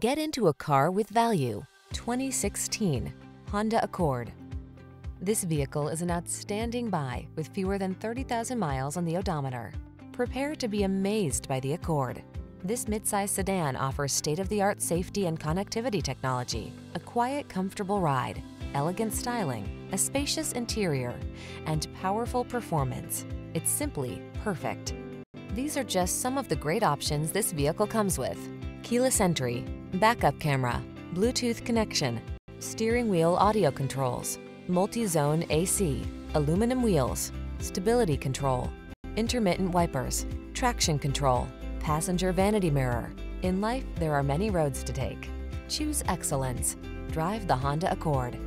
Get into a car with value. 2016 Honda Accord. This vehicle is an outstanding buy with fewer than 30,000 miles on the odometer. Prepare to be amazed by the Accord. This midsize sedan offers state-of-the-art safety and connectivity technology, a quiet, comfortable ride, elegant styling, a spacious interior, and powerful performance. It's simply perfect. These are just some of the great options this vehicle comes with. Keyless entry, backup camera, Bluetooth connection, steering wheel audio controls, multi-zone AC, aluminum wheels, stability control, intermittent wipers, traction control, passenger vanity mirror. In life, there are many roads to take. Choose excellence. Drive the Honda Accord.